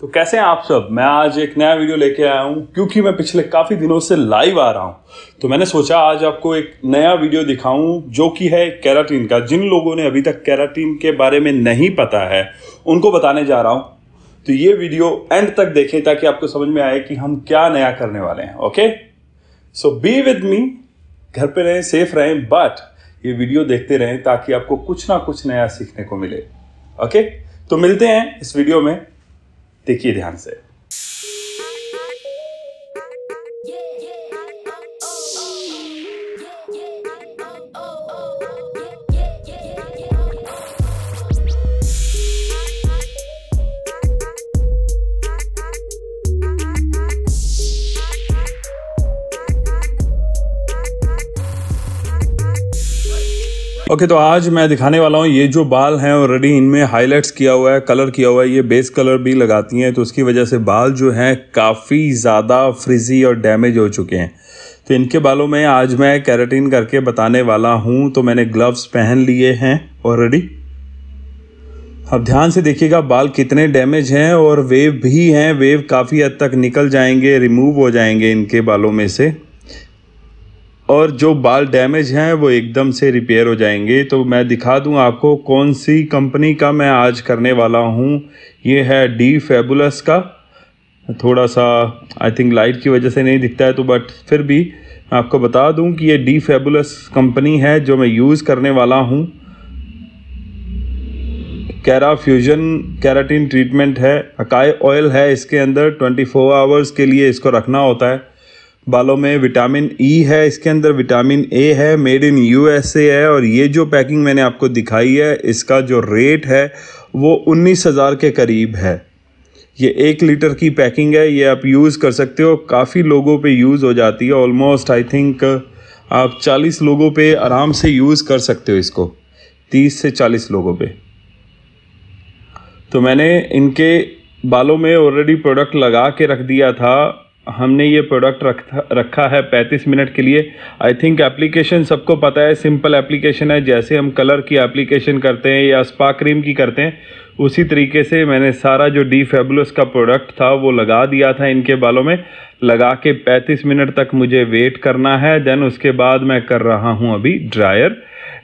तो कैसे हैं आप सब? मैं आज एक नया वीडियो लेके आया हूँ, क्योंकि मैं पिछले काफ़ी दिनों से लाइव आ रहा हूँ। तो मैंने सोचा आज आपको एक नया वीडियो दिखाऊँ, जो कि है कैराटीन का। जिन लोगों ने अभी तक कैराटीन के बारे में नहीं पता है, उनको बताने जा रहा हूँ। तो ये वीडियो एंड तक देखें, ताकि आपको समझ में आए कि हम क्या नया करने वाले हैं okay so be with me घर पर रहें सेफ़ रहें बट ये वीडियो देखते रहें, ताकि आपको कुछ ना कुछ नया सीखने को मिले ओके तो मिलते हैं इस वीडियो में। देखिए ध्यान से। ओके okay, तो आज मैं दिखाने वाला हूँ ये जो बाल हैं ऑलरेडी इनमें हाईलाइट्स किया हुआ है कलर किया हुआ है ये बेस कलर भी लगाती हैं तो उसकी वजह से बाल जो हैं काफ़ी ज़्यादा फ्रिजी और डैमेज हो चुके हैं। तो इनके बालों में आज मैं कैरेटीन करके बताने वाला हूँ तो मैंने ग्लव्स पहन लिए हैं ऑलरेडी अब ध्यान से देखिएगा बाल कितने डैमेज हैं और वेव भी हैं वेव काफ़ी हद तक निकल जाएँगे रिमूव हो जाएँगे इनके बालों में से। और जो बाल डैमेज हैं, वो एकदम से रिपेयर हो जाएँगे। तो मैं दिखा दूँ आपको कौन सी कंपनी का मैं आज करने वाला हूँ। ये है डी फेबुलस का। थोड़ा सा आई थिंक लाइट की वजह से नहीं दिखता है तो बट फिर भी मैं आपको बता दूँ कि ये डी फेबुलस कंपनी है जो मैं यूज़ करने वाला हूँ। कैरा फ्यूजन कैराटीन ट्रीटमेंट है। अकाई ऑयल है इसके अंदर। 24 आवर्स के लिए इसको रखना होता है। बालों में विटामिन ई e है, इसके अंदर विटामिन ए है, मेड इन यूएसए है और ये जो पैकिंग मैंने आपको दिखाई है, इसका जो रेट है, वो उन्नीस हज़ार के करीब है। ये एक लीटर की पैकिंग है, ये आप यूज़ कर सकते हो, काफ़ी लोगों पे यूज़ हो जाती है, ऑलमोस्ट आई थिंक आप 40 लोगों पे आराम से यूज़ कर सकते हो इसको 30 से 40 लोगों पे। तो मैंने इनके बालों में ऑलरेडी प्रोडक्ट लगा के रख दिया था हमने ये प्रोडक्ट रखा रखा है 35 मिनट के लिए। आई थिंक एप्लीकेशन सबको पता है सिंपल एप्लीकेशन है। जैसे हम कलर की एप्लीकेशन करते हैं या स्पा क्रीम की करते हैं, उसी तरीके से मैंने सारा जो डी फेबुलस का प्रोडक्ट था, वो लगा दिया था इनके बालों में। लगा के 35 मिनट तक मुझे वेट करना है देन उसके बाद मैं कर रहा हूँ अभी ड्रायर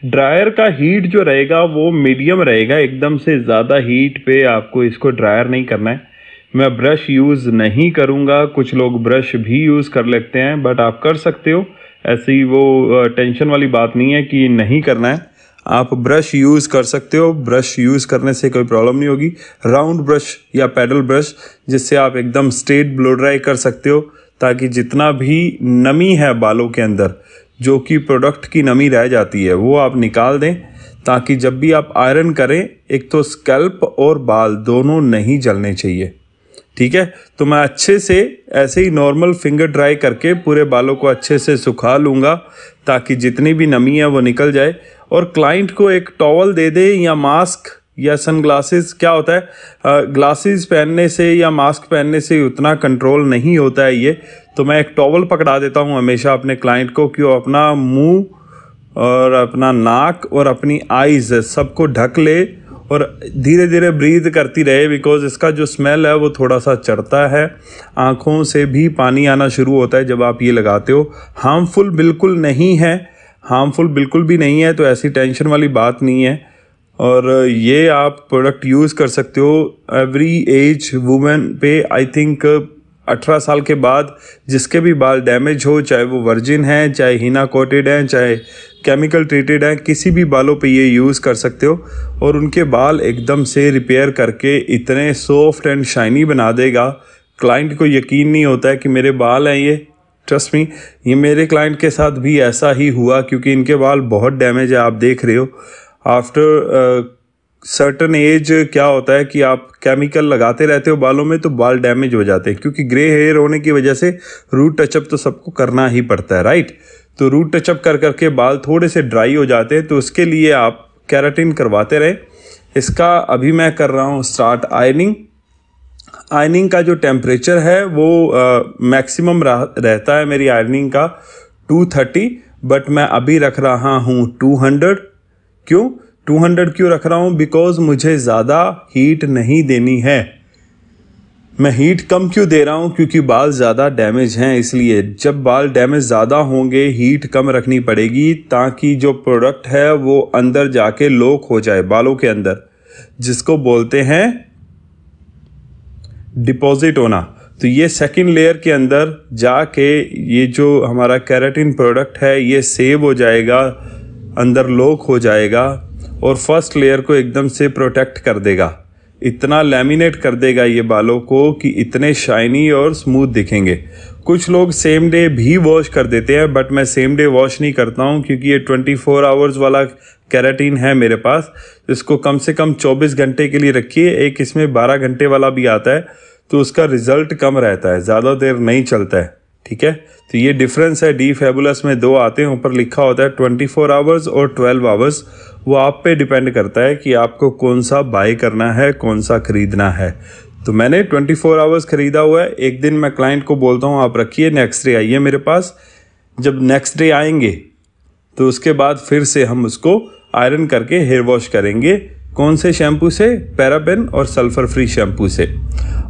ड्रायर का हीट जो रहेगा, वो मीडियम रहेगा। एकदम से ज़्यादा हीट पे आपको इसको ड्रायर नहीं करना है। मैं ब्रश यूज़ नहीं करूँगा। कुछ लोग ब्रश भी यूज़ कर लेते हैं बट आप कर सकते हो। ऐसी वो टेंशन वाली बात नहीं है कि नहीं करना है। आप ब्रश यूज़ कर सकते हो। ब्रश यूज़ करने से कोई प्रॉब्लम नहीं होगी। राउंड ब्रश या पैडल ब्रश जिससे आप एकदम स्ट्रेट ब्लो ड्राई कर सकते हो, ताकि जितना भी नमी है बालों के अंदर, जो कि प्रोडक्ट की नमी रह जाती है, वो आप निकाल दें, ताकि जब भी आप आयरन करें, एक तो स्कैल्प और बाल दोनों नहीं जलने चाहिए। ठीक है? तो मैं अच्छे से, ऐसे ही नॉर्मल फिंगर ड्राई करके पूरे बालों को अच्छे से सुखा लूँगा, ताकि जितनी भी नमी है वो निकल जाए। और क्लाइंट को एक टॉवल दे दे या मास्क या सन ग्लासेस क्या होता है? ग्लासेस पहनने से या मास्क पहनने से उतना कंट्रोल नहीं होता है ये। तो मैं एक टॉवल पकड़ा देता हूँ हमेशा अपने क्लाइंट को कि वो अपना मुँह और अपना नाक और अपनी आइज़ सबको ढक ले। और धीरे धीरे ब्रीद करती रहे बिकॉज़ इसका जो स्मेल है, वो थोड़ा सा चढ़ता है। आँखों से भी पानी आना शुरू होता है जब आप ये लगाते हो। हार्मफुल बिल्कुल नहीं है। हार्मफुल बिल्कुल भी नहीं है तो ऐसी टेंशन वाली बात नहीं है। और ये आप प्रोडक्ट यूज़ कर सकते हो। एवरी एज वुमेन पे आई थिंक अठारह साल के बाद जिसके भी बाल डैमेज हो, चाहे वो वर्जिन हैं, चाहे हीना कोटेड हैं, चाहे केमिकल ट्रीटेड हैं, किसी भी बालों पे ये यूज़ कर सकते हो और उनके बाल एकदम से रिपेयर करके इतने सॉफ्ट एंड शाइनी बना देगा। क्लाइंट को यकीन नहीं होता है कि मेरे बाल हैं ये ट्रस्ट मी ये मेरे क्लाइंट के साथ भी ऐसा ही हुआ क्योंकि इनके बाल बहुत डैमेज है, आप देख रहे हो। आफ्टर सर्टन एज क्या होता है कि आप केमिकल लगाते रहते हो बालों में तो बाल डैमेज हो जाते हैं, क्योंकि ग्रे हेयर होने की वजह से रूट टचअप तो सबको करना ही पड़ता है राइट तो रूट टचअप कर करके बाल थोड़े से ड्राई हो जाते हैं तो उसके लिए आप कैराटिन करवाते रहे। इसका अभी मैं कर रहा हूँ स्टार्ट आयनिंग आयनिंग का जो टेम्परेचर है, वो मैक्सिमम रहता है मेरी आयनिंग का 230 बट मैं अभी रख रहा हूँ 200 क्यों? 200 क्यों रख रहा हूँ? बिकॉज़ मुझे ज़्यादा हीट नहीं देनी है। मैं हीट कम क्यों दे रहा हूँ? क्योंकि बाल ज़्यादा डैमेज हैं, इसलिए जब बाल डैमेज ज़्यादा होंगे हीट कम रखनी पड़ेगी, ताकि जो प्रोडक्ट है वो अंदर जाके लोक हो जाए, बालों के अंदर, जिसको बोलते हैं डिपॉजिट होना। तो ये सेकंड लेयर के अंदर जाके ये जो हमारा कैरेटिन प्रोडक्ट है, ये सेव हो जाएगा, अंदर लोक हो जाएगा, और फ़र्स्ट लेयर को एकदम से प्रोटेक्ट कर देगा। इतना लेमिनेट कर देगा ये बालों को कि इतने शाइनी और स्मूथ दिखेंगे। कुछ लोग सेम डे भी वॉश कर देते हैं बट मैं सेम डे वॉश नहीं करता हूँ, क्योंकि ये 24 फोर आवर्स वाला कैराटीन है मेरे पास। इसको कम से कम 24 घंटे के लिए रखिए, एक इसमें 12 घंटे वाला भी आता है तो उसका रिज़ल्ट कम रहता है, ज़्यादा देर नहीं चलता है, ठीक है? तो ये डिफरेंस है डी फेबुलस में दो आते हैं, ऊपर लिखा होता है ट्वेंटी फोर आवर्स और ट्वेल्व आवर्स वो आप पे डिपेंड करता है कि आपको कौन सा बाय करना है, कौन सा खरीदना है। तो मैंने 24 फोर आवर्स ख़रीदा हुआ है। एक दिन मैं क्लाइंट को बोलता हूँ, आप रखिए नेक्स्ट डे आइए मेरे पास। जब नेक्स्ट डे आएँगे तो उसके बाद फिर से हम उसको आयरन करके हेयर वॉश करेंगे। कौन से शैम्पू से? पैराबेन और सल्फ़र फ्री शैम्पू से।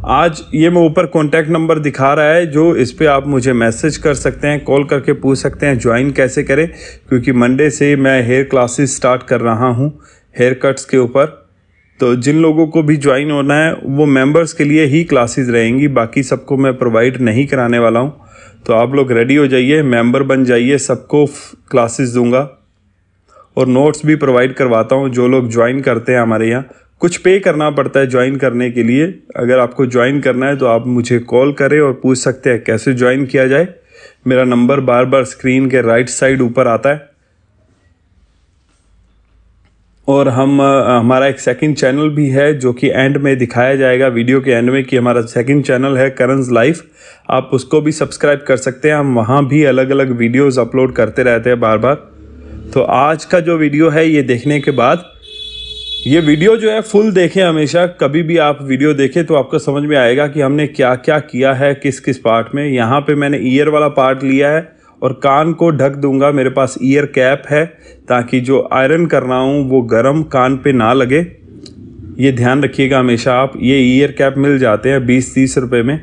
आज ये मैं ऊपर कॉन्टैक्ट नंबर दिखा रहा है, जो इस पर आप मुझे मैसेज कर सकते हैं कॉल करके पूछ सकते हैं ज्वाइन कैसे करें, क्योंकि मंडे से मैं हेयर क्लासेस स्टार्ट कर रहा हूँ हेयर कट्स के ऊपर। तो जिन लोगों को भी ज्वाइन होना है, वो मेंबर्स के लिए ही क्लासेस रहेंगी, बाकी सबको मैं प्रोवाइड नहीं कराने वाला हूँ। तो आप लोग रेडी हो जाइए मेंबर बन जाइए, सबको क्लासेस दूँगा। और नोट्स भी प्रोवाइड करवाता हूँ, जो लोग ज्वाइन करते हैं हमारे यहाँ। कुछ पे करना पड़ता है ज्वाइन करने के लिए। अगर आपको ज्वाइन करना है तो आप मुझे कॉल करें और पूछ सकते हैं कैसे ज्वाइन किया जाए। मेरा नंबर बार बार स्क्रीन के राइट साइड ऊपर आता है। और हम हमारा एक सेकंड चैनल भी है, जो कि एंड में दिखाया जाएगा वीडियो के एंड में कि हमारा सेकंड चैनल है करंस लाइफ आप उसको भी सब्सक्राइब कर सकते हैं। हम वहाँ भी अलग अलग वीडियोस अपलोड करते रहते हैं बार बार तो आज का जो वीडियो है ये देखने के बाद, ये वीडियो जो है फुल देखें हमेशा। कभी भी आप वीडियो देखें तो आपको समझ में आएगा कि हमने क्या क्या किया है किस किस पार्ट में। यहाँ पे मैंने ईयर वाला पार्ट लिया है और कान को ढक दूँगा। मेरे पास ईयर कैप है ताकि जो आयरन कर रहा हूँ वो गर्म कान पे ना लगे। ये ध्यान रखिएगा हमेशा आप, ये ईयर कैप मिल जाते हैं बीस तीस रुपये में।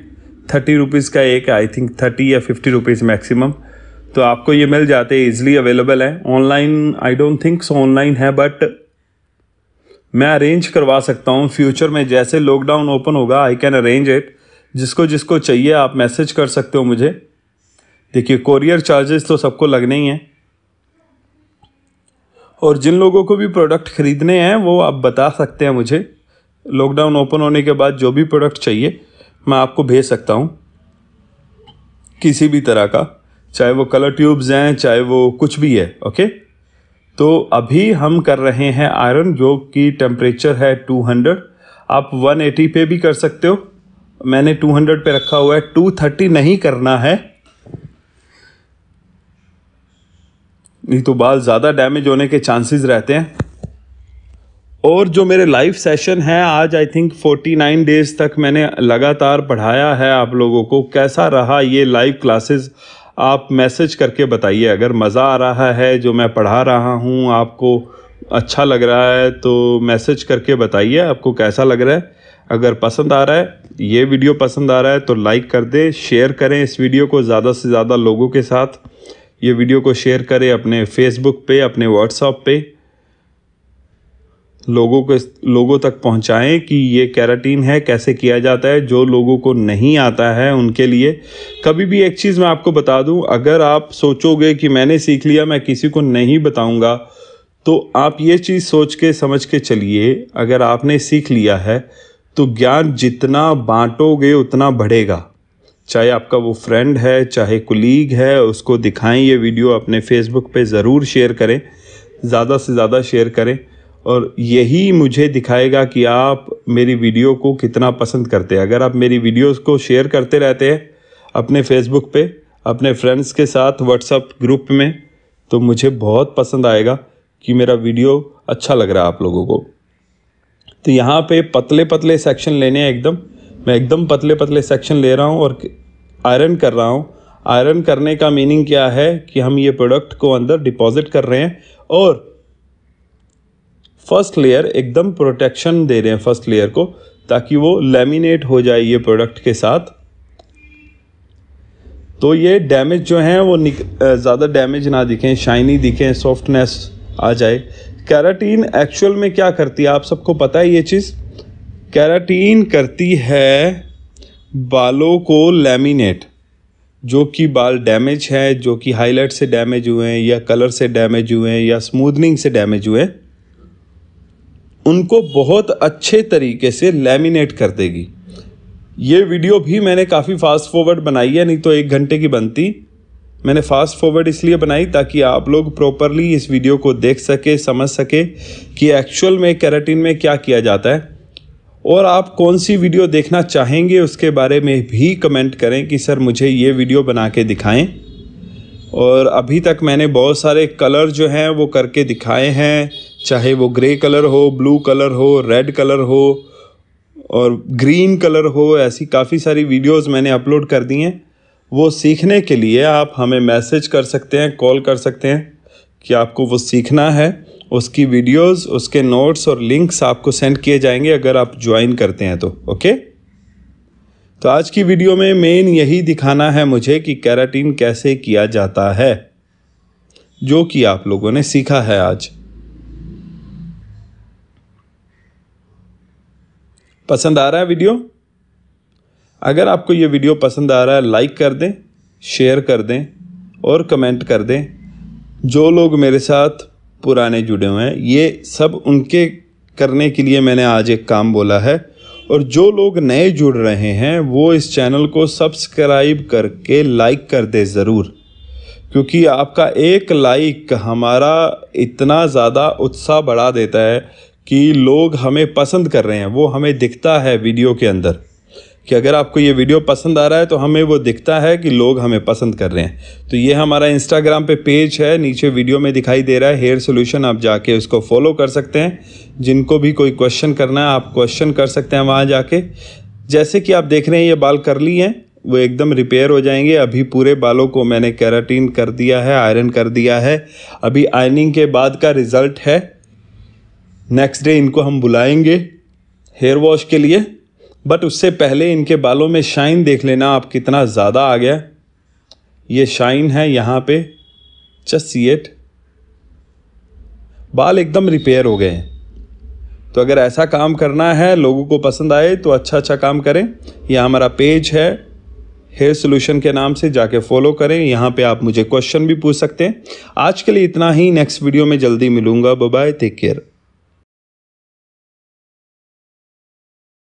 थर्टी रुपीज़ का एक, आई थिंक थर्टी या फिफ्टी रुपीज़ मैक्सिमम। तो आपको ये मिल जाते हैं अवेलेबल है। Online I don't think so online है बट मैं अरेंज करवा सकता हूँ। फ्यूचर में जैसे लॉकडाउन ओपन होगा आई कैन अरेंज इट जिसको जिसको चाहिए आप मैसेज कर सकते हो मुझे। देखिए कोरियर चार्जेस तो सबको लगने ही हैं। और जिन लोगों को भी प्रोडक्ट ख़रीदने हैं, वो आप बता सकते हैं मुझे। लॉकडाउन ओपन होने के बाद जो भी प्रोडक्ट चाहिए, मैं आपको भेज सकता हूँ। किसी भी तरह का। चाहे वो कलर ट्यूब्स हैं, चाहे वो कुछ भी है ओके तो अभी हम कर रहे हैं आयरन जो कि टेम्परेचर है 200 आप 180 पे भी कर सकते हो। मैंने 200 पे रखा हुआ है। 230 नहीं करना है। नहीं तो बाल ज़्यादा डैमेज होने के चांसेस रहते हैं। और जो मेरे लाइव सेशन है, आज आई थिंक 49 डेज़ तक मैंने लगातार पढ़ाया है आप लोगों को। कैसा रहा ये लाइव क्लासेस आप मैसेज करके बताइए। अगर मज़ा आ रहा है, जो मैं पढ़ा रहा हूँ, आपको अच्छा लग रहा है तो मैसेज करके बताइए, आपको कैसा लग रहा है। अगर पसंद आ रहा है, ये वीडियो पसंद आ रहा है तो लाइक कर दें, शेयर करें इस वीडियो को ज़्यादा से ज़्यादा लोगों के साथ। ये वीडियो को शेयर करें अपने फेसबुक पे, अपने व्हाट्सअप पे। लोगों को लोगों तक पहुंचाएँ कि ये कैराटीन है, कैसे किया जाता है, जो लोगों को नहीं आता है उनके लिए। कभी भी एक चीज़ मैं आपको बता दूँ, अगर आप सोचोगे कि मैंने सीख लिया, मैं किसी को नहीं बताऊँगा तो आप ये चीज़ सोच के, समझ के चलिए, अगर आपने सीख लिया है तो ज्ञान जितना बांटोगे, उतना बढ़ेगा। चाहे आपका वो फ्रेंड है, चाहे कुलीग है, उसको दिखाएँ ये वीडियो अपने फेसबुक पे, ज़रूर शेयर करें, ज़्यादा से ज़्यादा शेयर करें। और यही मुझे दिखाएगा कि आप मेरी वीडियो को कितना पसंद करते हैं। अगर आप मेरी वीडियोस को शेयर करते रहते हैं अपने फेसबुक पे, अपने फ्रेंड्स के साथ व्हाट्सअप ग्रुप में तो मुझे बहुत पसंद आएगा कि मेरा वीडियो अच्छा लग रहा है आप लोगों को। तो यहाँ पे पतले पतले सेक्शन लेने हैं एकदम। मैं एकदम पतले पतले सेक्शन ले रहा हूँ और आयरन कर रहा हूँ। आयरन करने का मीनिंग क्या है कि हम ये प्रोडक्ट को अंदर डिपॉजिट कर रहे हैं और फ़र्स्ट लेयर एकदम प्रोटेक्शन दे रहे हैं फ़र्स्ट लेयर को, ताकि वो लेमिनेट हो जाए ये प्रोडक्ट के साथ। तो ये डैमेज जो हैं, वो ज़्यादा डैमेज ना दिखें, शाइनी दिखें, सॉफ्टनेस आ जाए। कैराटीन एक्चुअल में क्या करती है, आप सबको पता है ये चीज़? कैराटीन करती है बालों को लेमिनेट, जो कि बाल डैमेज है, जो कि हाईलाइट से डैमेज हुए हैं, या कलर से डैमेज हुए हैं, या स्मूदनिंग से डैमेज हुए हैं। उनको बहुत अच्छे तरीके से लेमिनेट कर देगी। ये वीडियो भी मैंने काफ़ी फास्ट फॉरवर्ड बनाई है, नहीं तो एक घंटे की बनती। मैंने फास्ट फॉरवर्ड इसलिए बनाई ताकि आप लोग प्रॉपरली इस वीडियो को देख सके, समझ सके कि एक्चुअल में कैराटीन में क्या किया जाता है। और आप कौन सी वीडियो देखना चाहेंगे, उसके बारे में भी कमेंट करें कि सर मुझे ये वीडियो बना के दिखाएँ। और अभी तक मैंने बहुत सारे कलर जो हैं, वो करके दिखाए हैं। चाहे वो ग्रे कलर हो, ब्लू कलर हो, रेड कलर हो और ग्रीन कलर हो, ऐसी काफ़ी सारी वीडियोस मैंने अपलोड कर दी हैं। वो सीखने के लिए आप हमें मैसेज कर सकते हैं, कॉल कर सकते हैं कि आपको वो सीखना है। उसकी वीडियोस, उसके नोट्स और लिंक्स आपको सेंड किए जाएँगे अगर आप ज्वाइन करते हैं तो ओके? तो आज की वीडियो में मेन यही दिखाना है मुझे कि कैराटीन कैसे किया जाता है, जो कि आप लोगों ने सीखा है आज। पसंद आ रहा है वीडियो? अगर आपको ये वीडियो पसंद आ रहा है लाइक कर दें शेयर कर दें और कमेंट कर दें। जो लोग मेरे साथ पुराने जुड़े हुए हैं, ये सब उनके करने के लिए मैंने आज एक काम बोला है। और जो लोग नए जुड़ रहे हैं, वो इस चैनल को सब्सक्राइब करके लाइक कर दे ज़रूर। क्योंकि आपका एक लाइक हमारा इतना ज़्यादा उत्साह बढ़ा देता है कि लोग हमें पसंद कर रहे हैं, वो हमें दिखता है वीडियो के अंदर। कि अगर आपको ये वीडियो पसंद आ रहा है तो हमें वो दिखता है कि लोग हमें पसंद कर रहे हैं। तो ये हमारा इंस्टाग्राम पे पेज है, नीचे वीडियो में दिखाई दे रहा है हेयर सोल्यूशन आप जाके उसको फॉलो कर सकते हैं। जिनको भी कोई क्वेश्चन करना है, आप क्वेश्चन कर सकते हैं वहाँ जाके। जैसे कि आप देख रहे हैं, ये बाल कर ली हैं, वो एकदम रिपेयर हो जाएँगे। अभी पूरे बालों को मैंने कैराटीन कर दिया है आयरन कर दिया है। अभी आयरनिंग के बाद का रिज़ल्ट है नेक्स्ट डे इनको हम बुलाएँगे हेयर वॉश के लिए बट उससे पहले इनके बालों में शाइन देख लेना, आप कितना ज़्यादा आ गया। ये शाइन है यहाँ पे जस्ट सी एट बाल एकदम रिपेयर हो गए। हैं तो अगर ऐसा काम करना है, लोगों को पसंद आए तो अच्छा अच्छा काम करें। यह हमारा पेज है हेयर सोल्यूशन के नाम से जाके फॉलो करें। यहाँ पे आप मुझे क्वेश्चन भी पूछ सकते हैं। आज के लिए इतना ही नेक्स्ट वीडियो में जल्दी मिलूँगा। Bye take care